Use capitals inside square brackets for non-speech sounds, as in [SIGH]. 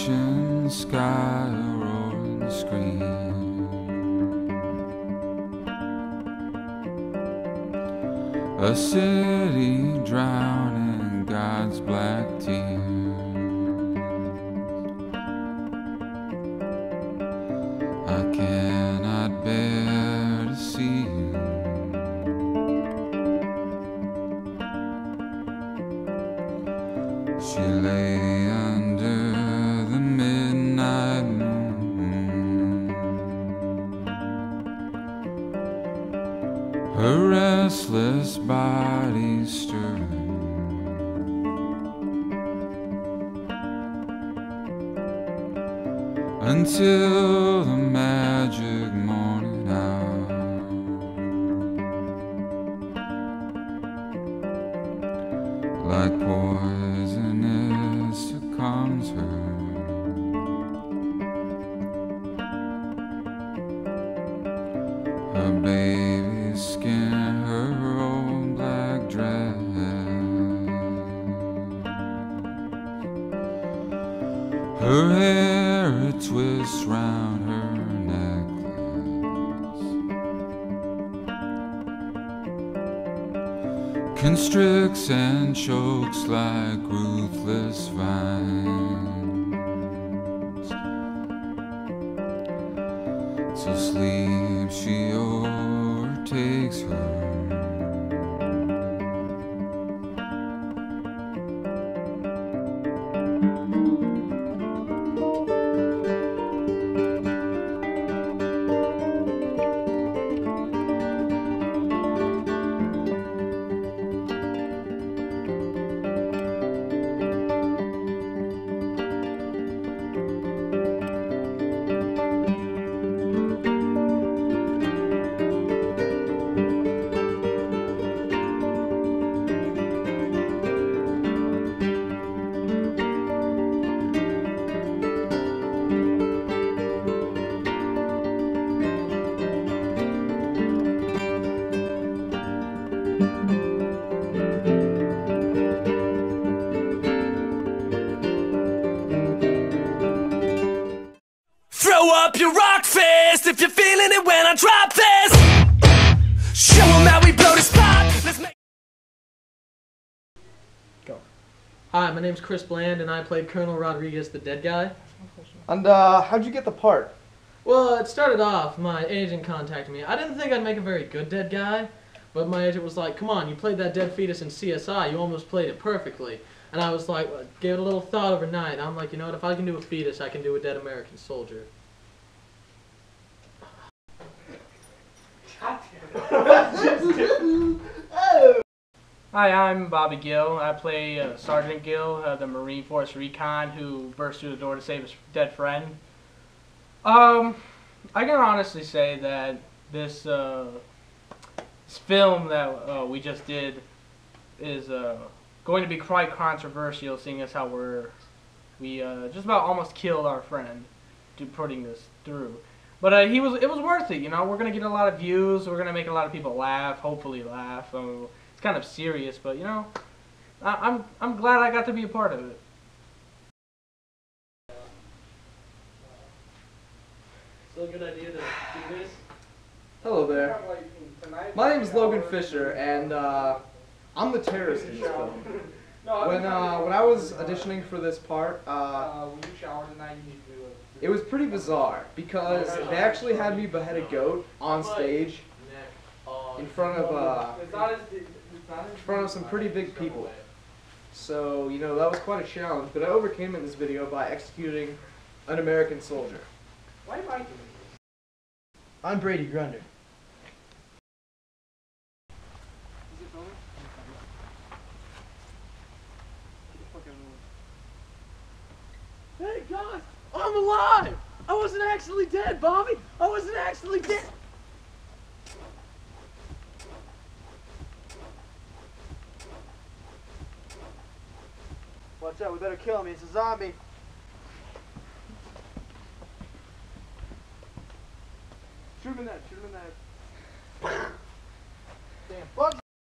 Crashing sky, roaring scream. A city restless body stirring. Until the magic morning hour. like poison it succumbs her. Her baby skin, Her hair it twists round her necklace. constricts and chokes like ruthless vines. Till sleep she overtakes her. Your rock fist if you're feeling it when I drop this. Show 'em how we blow the spot. Let's make Hi, my name's Chris Bland, and I played Colonel Rodriguez, the dead guy. And uh, how'd you get the part? Well, it started off, my agent contacted me. I didn't think I'd make a very good dead guy, but my agent was like, come on, you played that dead fetus in CSI, you almost played it perfectly. And I was like, well, gave it a little thought overnight. I'm like, you know what, if I can do a fetus, I can do a dead American soldier. Hi, I'm Bobby Gill. I play uh, Sergeant Gill, uh, the Marine Force recon who burst through the door to save his dead friend. Um, I can honestly say that this uh, this film that uh, we just did is uh, going to be quite controversial, seeing as how we're we uh, just about almost killed our friend to putting this through. But uh, he was it was worth it, you know. We're gonna get a lot of views. We're gonna make a lot of people laugh. Hopefully, laugh. Um, it's kind of serious, but you know, I, I'm I'm glad I got to be a part of it. Still a good idea to do this? Hello there. My name is Logan Fisher, and uh, I'm the terrorist in this film. [LAUGHS] When uh, when I was auditioning for this part, uh, it was pretty bizarre because they actually had me behead a goat on stage in front of uh, in front of some pretty big people. So you know that was quite a challenge, but I overcame it in this video by executing an American soldier. Why am I doing this? I'm Brady Grunder. Alive! I wasn't actually dead, Bobby! I wasn't actually dead! Watch out, we better kill him. He's a zombie. Shoot him in that, shoot him in that. [LAUGHS] Damn, Bugsy!